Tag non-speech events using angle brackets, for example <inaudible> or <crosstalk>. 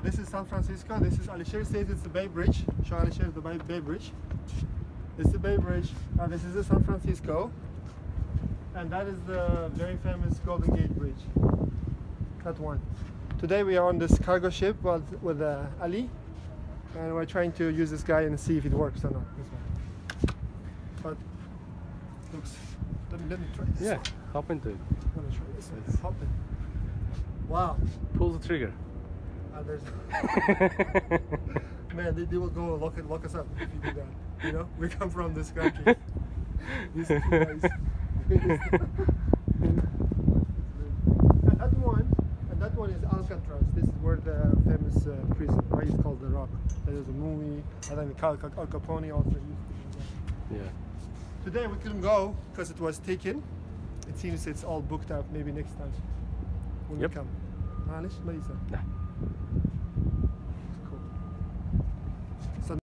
this is San Francisco. This is Alisher says it's the Bay Bridge. Show Alisher the Bay, Bay Bridge. This is the Bay Bridge. Uh, this is the San Francisco. And that is the very famous Golden Gate Bridge. That one. Today we are on this cargo ship with, with uh, Ali. And we're trying to use this guy and see if it works or not. This one. But looks. Let me, let me try this Yeah, hop into it. I'm gonna try this. Hop in. Wow. Pull the trigger. <laughs> Uh, there's Man, they, they will go lock, it, lock us up if you do that. You know, we come from this country. <laughs> These two <laughs> guys. and that one, and that one is Alcatraz. This is where the famous uh, prison, right? It's called the Rock. There's a movie. I think Al, Al Capone also used to be there. Yeah. Today we couldn't go because it was taken. It seems it's all booked up. Maybe next time when Yep. we come. معلش ما يصير. Nah.